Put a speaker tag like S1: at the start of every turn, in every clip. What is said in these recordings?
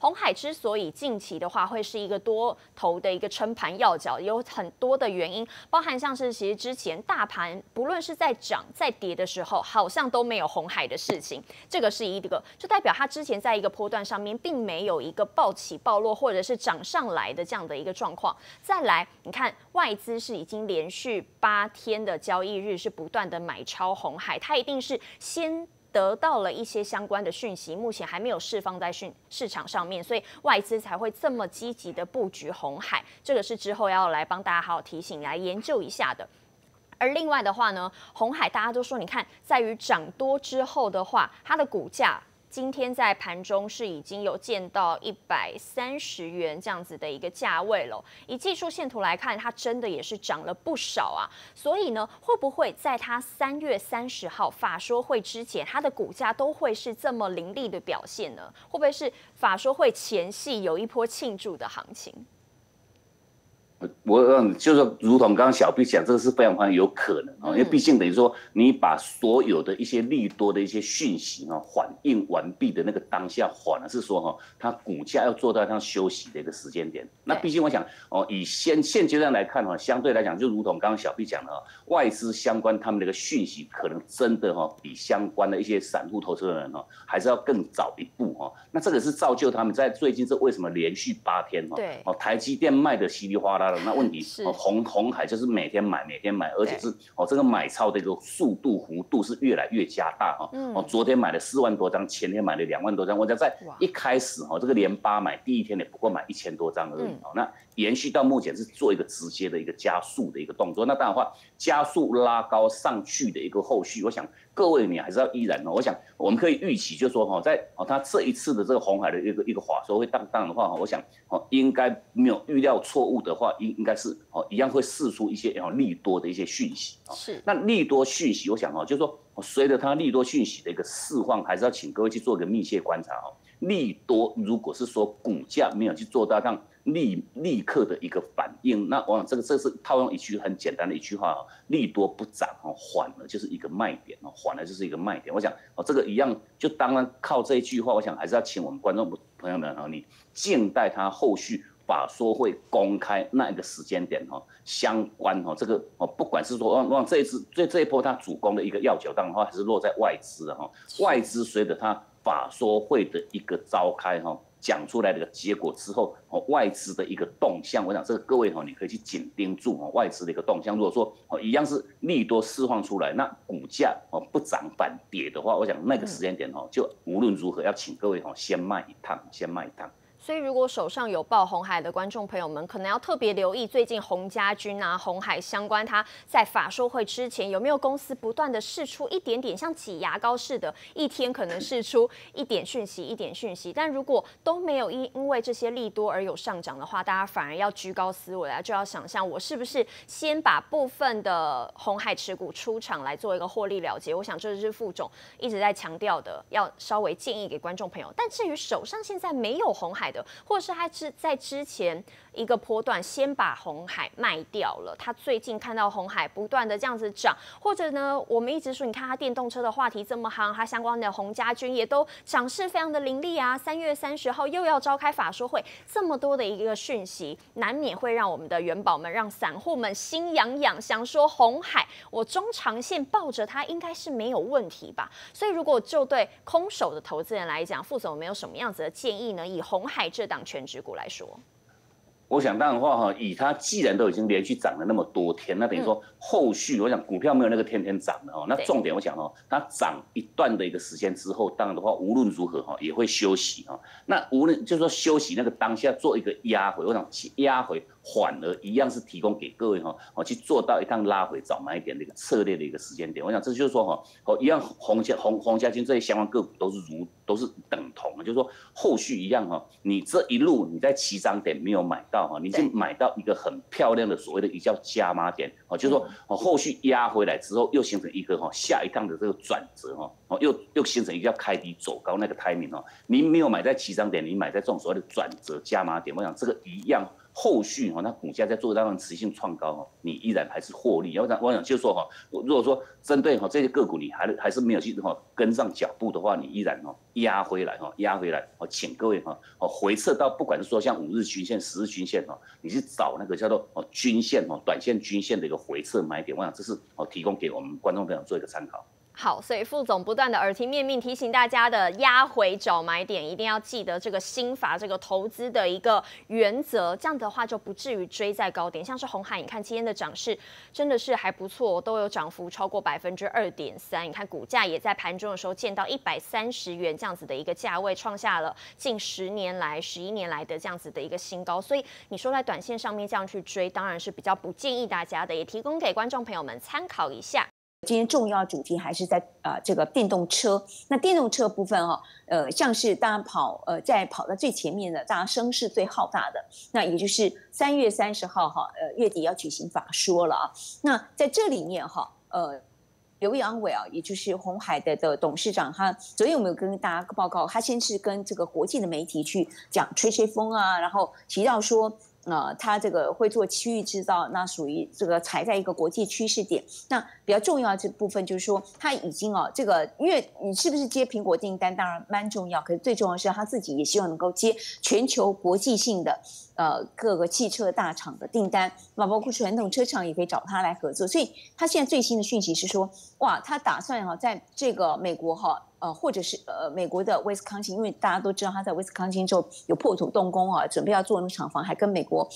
S1: 红海之所以近期的话会是一个多头的一个撑盘要角，有很多的原因，包含像是其实之前大盘不论是在涨在跌的时候，好像都没有红海的事情，这个是一个，就代表它之前在一个波段上面并没有一个暴起暴落或者是涨上来的这样的一个状况。再来，你看外资是已经连续八天的交易日是不断的买超红海，它一定是先。得到了一些相关的讯息，目前还没有释放在讯市场上面，所以外资才会这么积极的布局红海。这个是之后要来帮大家好好提醒、来研究一下的。而另外的话呢，红海大家都说，你看在于涨多之后的话，它的股价。今天在盘中是已经有见到一百三十元这样子的一个价位了。以技术线图来看，它真的也是涨了不少啊。所以呢，会不会在它三月三十号法说会之前，它的股价都会是这么凌厉的表现呢？会不会是法说会前戏有一波庆祝的行情？
S2: 我嗯，就是如同刚刚小 B 讲，这个是非常非常有可能啊，因为毕竟等于说你把所有的一些利多的一些讯息啊，反应完毕的那个当下，反而是说哈，它股价要做到它休息的一个时间点。那毕竟我想哦，以现现阶段来看哈，相对来讲，就如同刚刚小 B 讲的哦，外资相关他们的一个讯息，可能真的哈，比相关的一些散户投资人哈，还是要更早一步哈。那这个是造就他们在最近这为什么连续八天哈，哦，台积电卖的稀里哗啦。那问题 是红红海就是每天买每天买，而且是哦这个买超的一个速度幅度是越来越加大哈。哦，昨天买了四万多张，前天买了两万多张。我讲在一开始哈，这个连八买第一天也不过买一千多张而已哦。那延续到目前是做一个直接的一个加速的一个动作。那当然话加速拉高上去的一个后续，我想。各位，你还是要依然哦。我想我们可以预期，就是说哈，在哦，他这一次的这个红海的一个一个话说会荡荡的话哈，我想哦，应该没有预料错误的话，应应该是哦，一样会释出一些哦利多的一些讯息
S1: 啊。是。
S2: 那利多讯息，我想哦，就是说随着它利多讯息的一个释放，还是要请各位去做一个密切观察哦。利多如果是说股价没有去做到让。立立刻的一个反应，那往往这个这是套用一句很简单的一句话哦，利多不涨哦，缓了就是一个卖点哦，缓了就是一个卖点。我想哦，这个一样，就当然靠这一句话，我想还是要请我们观众朋友们哦，你静待它后续法说会公开那一个时间点哦，相关哦，这个哦，不管是说往往这一次这这一波它主攻的一个要角，当然话还是落在外资哈，外资随着它法说会的一个召开哈。讲出来的结果之后，哦，外资的一个动向，我想这个各位哈，你可以去紧盯住哦，外资的一个动向。如果说哦一样是利多释放出来，那股价哦不涨反跌的话，我想那个时间点哦，就无论如何要请各位哈先卖一趟，先卖一趟。
S1: 所以，如果手上有报红海的观众朋友们，可能要特别留意最近洪家军啊、红海相关，他在法说会之前有没有公司不断的试出一点点像挤牙膏似的，一天可能试出一点讯息、一点讯息。但如果都没有因因为这些利多而有上涨的话，大家反而要居高思维啊，就要想象我是不是先把部分的红海持股出场来做一个获利了结。我想这是副总一直在强调的，要稍微建议给观众朋友。但至于手上现在没有红海，的，或者是他之在之前一个波段先把红海卖掉了，他最近看到红海不断的这样子涨，或者呢，我们一直说，你看他电动车的话题这么夯，他相关的红家军也都涨势非常的凌厉啊。三月三十号又要召开法说会，这么多的一个讯息，难免会让我们的元宝们、让散户们心痒痒，想说红海，我中长线抱着它应该是没有问题吧。所以如果就对空手的投资人来讲，副总有没有什么样子的建议呢？以红海。这档全指股来说，
S2: 我想当然话哈，以它既然都已经连续涨了那么多天，那等于说后续我想股票没有那个天天涨的哦。那重点我想哦，它涨一段的一个时间之后，当然的话无论如何哈也会休息哈。那无论就是说休息那个当下做一个压回，我想压回。反而一样是提供给各位哈，哦去做到一趟拉回早买点的一个策略的一个时间点。我想这就是说哈，哦一样红家红红家军这些相关个股都是如都是等同的，就是说后续一样哈，你这一路你在起涨点没有买到哈，你就买到一个很漂亮的所谓的一叫加码点，哦就是说哦后续压回来之后又形成一个哈下一趟的这个转折哈，哦又又形成一个开低走高那个 timing 哦，你没有买在起涨点，你买在这种所谓的转折加码点，我想这个一样。后续哈，那股价在做当中持续性创高哈，你依然还是获利。要不然我想就是说哈，如果说针对哈这些个股你还还是没有去哈跟上脚步的话，你依然哈压回来哈压回来，哦，请各位哈哦回撤到不管是说像五日均线、十日均线哈，你去找那个叫做哦均线哦短线均线的一个回撤买点，我想这是哦提供给我们观众朋友做一个参考。
S1: 好，所以副总不断的耳提面命提醒大家的压回找买点，一定要记得这个心法，这个投资的一个原则，这样的话就不至于追在高点。像是红海，你看今天的涨势真的是还不错，都有涨幅超过百分之二点三。你看股价也在盘中的时候见到一百三十元这样子的一个价位，创下了近十年来、十一年来的这样子的一个新高。所以你说在短线上面这样去追，当然是比较不建议大家的，也提供给观众朋友们参考一下。
S3: 今天重要主题还是在呃这个电动车。那电动车部分哈，呃像是大家跑呃在跑到最前面的，大家声势最浩大的，那也就是三月三十号哈，呃月底要举行法说了啊。那在这里面哈，呃刘阳伟啊，也就是红海的的董事长，他昨天有没有跟大家报告？他先是跟这个国际的媒体去讲吹吹风啊，然后提到说。呃，它这个会做区域制造，那属于这个踩在一个国际趋势点。那比较重要这部分就是说，它已经哦，这个因为你是不是接苹果订单，当然蛮重要。可是最重要是他自己也希望能够接全球国际性的呃各个汽车大厂的订单，那包括传统车厂也可以找他来合作。所以他现在最新的讯息是说，哇，他打算哈在这个美国哈。呃，或者是呃，美国的威斯康星，因为大家都知道他在威斯康星州有破土动工啊，准备要做那个厂房，还跟美国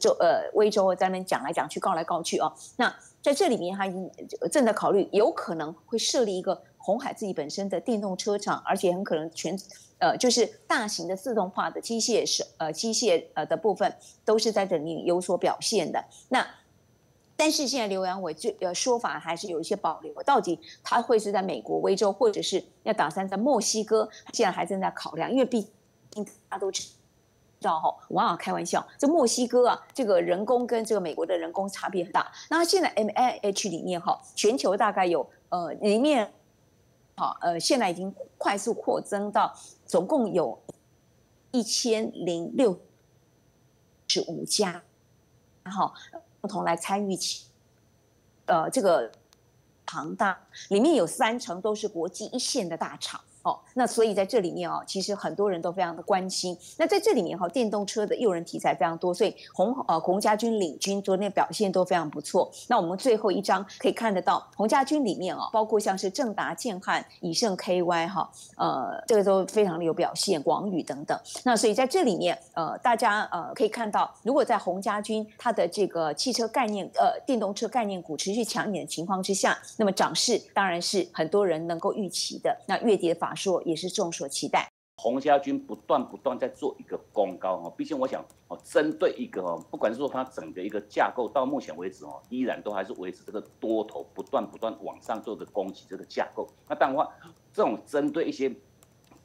S3: 州呃威州在那边讲来讲去，告来告去啊。那在这里面，他已经正在考虑，有可能会设立一个红海自己本身的电动车厂，而且很可能全呃就是大型的自动化的机械是呃机械呃的部分都是在这里有所表现的。那但是现在刘阳伟这呃说法还是有一些保留，到底他会是在美国威州，或者是要打算在墨西哥？现在还正在考量，因为毕竟大家都知道哈，哇，开玩笑，这墨西哥啊，这个人工跟这个美国的人工差别很大。那现在 M I H 里面哈，全球大概有呃里面，好呃现在已经快速扩增到总共有一千零六十五家，然后。共同来参与起，呃，这个庞大里面有三成都是国际一线的大厂。哦，那所以在这里面哦，其实很多人都非常的关心。那在这里面哈，电动车的诱人题材非常多，所以洪呃洪家军领军，昨天表现都非常不错。那我们最后一张可以看得到，洪家军里面哦，包括像是正达、建汉、以盛 KY 哈，呃，这个都非常的有表现，广宇等等。那所以在这里面，呃，大家呃可以看到，如果在洪家军它的这个汽车概念呃电动车概念股持续强点的情况之下，那么涨势当然是很多人能够预期的。那月底的法。说也是众所期待。
S2: 洪家军不断不断在做一个攻高哈，毕竟我想哦，针对一个哦，不管是说它整个一个架构，到目前为止哦，依然都还是维持这个多头不断不断往上做的攻击这个架构。那当然话，这种针对一些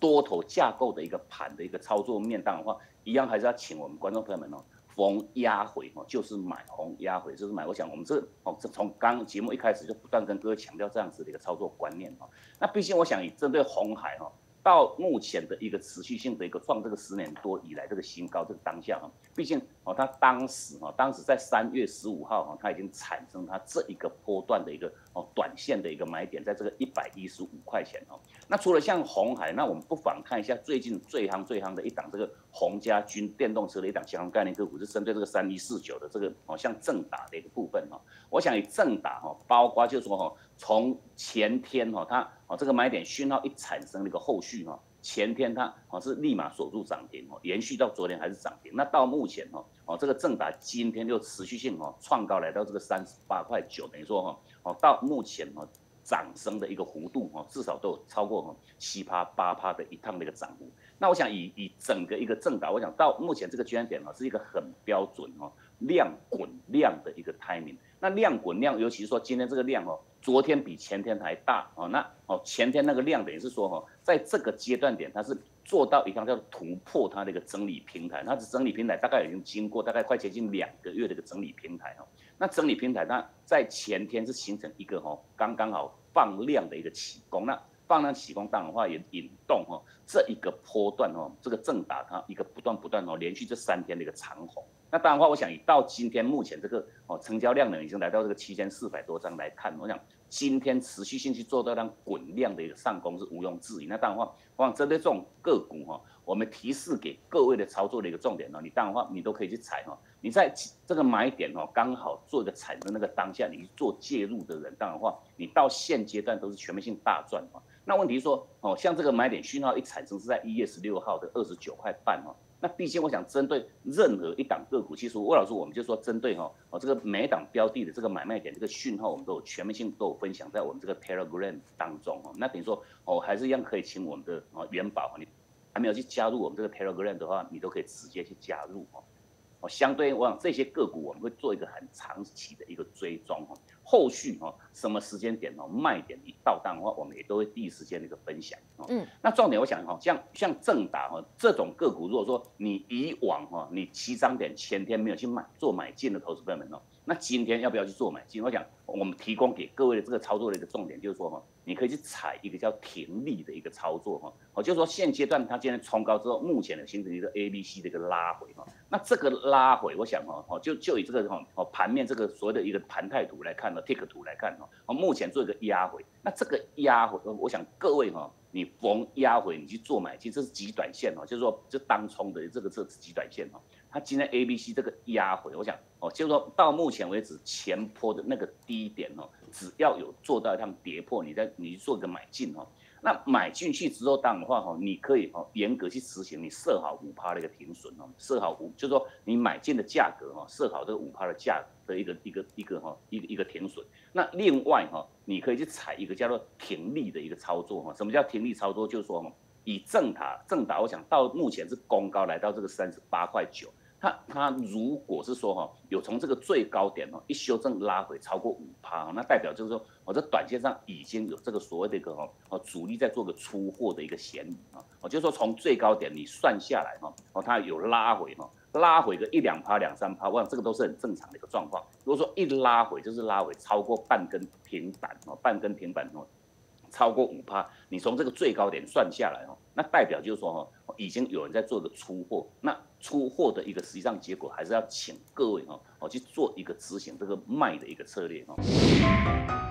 S2: 多头架构的一个盘的一个操作面，当然话，一样还是要请我们观众朋友们哦，逢压回哦，就是买红压回就是买。我想我们这哦，这从刚节目一开始就不断跟各位强调这样子的一个操作观念哦。那毕竟我想以针对红海哈。到目前的一个持续性的一个创这个十年多以来这个新高，这个当下哈，毕竟哦，它当时哈，当时在三月十五号哈，它已经产生它这一个波段的一个哦短线的一个买点，在这个一百一十五块钱哦。那除了像红海，那我们不妨看一下最近最夯最夯的一档这个红家军电动车的一档相关概念个股，是针对这个三一四九的这个哦像正打的一个部分哈。我想以正打哈，包括就是说哈，从前天哈它。哦，这个买点讯号一产生，那个后续哈，前天它哦是立马锁住涨停哦，延续到昨天还是涨停。那到目前哈，哦这个正达今天就持续性哦创高来到这个三十八块九，等于说哈，哦到目前哦涨升的一个幅度哈，至少都有超过哈七趴八趴的一趟的一个涨幅。那我想以以整个一个正达，我想到目前这个区间点呢，是一个很标准哦量滚量的一个 timing。那量滚量，尤其是说今天这个量哦。昨天比前天还大哦，那哦前天那个量等于是说哈，在这个阶段点它是做到一个叫突破它的一个整理平台，它是整理平台大概已经经过大概快接近两个月的一个整理平台哈，那整理平台它在前天是形成一个哈刚刚好放量的一个起攻，那放量起攻，当然话也引动哈这一个波段哦，这个正打它一个不断不断哦，连续这三天的一个长红。那当然话，我想以到今天目前这个哦成交量呢，已经来到这个七千四百多张来看，我想今天持续性去做到让滚量的一个上攻是毋庸置疑。那当然话，我想针对这种个股哈，我们提示给各位的操作的一个重点呢，你当然话你都可以去踩哈。你在这个买点哦，刚好做一个产生那个当下，你去做介入的人，当然话你到现阶段都是全面性大赚哈。那问题是说哦，像这个买点讯号一产生是在一月十六号的二十九块半哦。那毕竟我想针对任何一档个股，其实魏老师我们就说针对哈哦这个每档标的的这个买卖点这个讯号，我们都有全面性都有分享在我们这个 Telegram 当中哦。那等于说哦还是一样可以请我们的哦元宝，你还没有去加入我们这个 Telegram 的话，你都可以直接去加入哦。哦，相对我想这些个股我们会做一个很长期的一个追踪哈，后续哈什么时间点哦卖点你到档的话，我们也都会第一时间的一个分享哦。嗯，那重点我想哈，像像正达哈这种个股，如果说你以往哈你七张点前天没有去买做买进的投资朋友们哦。那今天要不要去做买进？我想我们提供给各位的这个操作的一个重点就是说哈，你可以去踩一个叫停利的一个操作哈。哦，就是说现阶段它今天冲高之后，目前的形成一个 A、B、C 的一个拉回哈。那这个拉回，我想哈，哦就就以这个哈哦盘面这个所谓的一个盘态图来看呢，Tick 图来看哈，哦目前做一个压回。那这个压回，我想各位哈，你逢压回你去做买进，这是极短线哦，就是说就当冲的这个这极短线哦。它今天 A、B、C 这个压回，我想哦，就是说到目前为止前坡的那个低点哦，只要有做到像跌破，你再你做一个买进哦，那买进去之后当然的话哈，你可以哦严格去执行，你设好五趴的一个停损哦，设好五，就是说你买进的价格哈，设好这个五趴的价的一个一个一个哈一个一个停损。那另外哈，你可以去踩一个叫做停利的一个操作哈，什么叫停利操作？就是说。以正塔正达，我想到目前是攻高来到这个三十八块九，它它如果是说哈有从这个最高点哦一修正拉回超过五趴，那代表就是说我这短线上已经有这个所谓的一个哈哦主力在做个出货的一个嫌疑啊，我就是说从最高点你算下来哈哦它有拉回哈拉回个一两趴两三趴，我想这个都是很正常的一个状况。如果说一拉回就是拉回超过半根平板哦半根平板哦。超过五趴，你从这个最高点算下来哦，那代表就是说哈，已经有人在做个出货，那出货的一个实际上结果还是要请各位哦，哦去做一个执行这个卖的一个策略哦。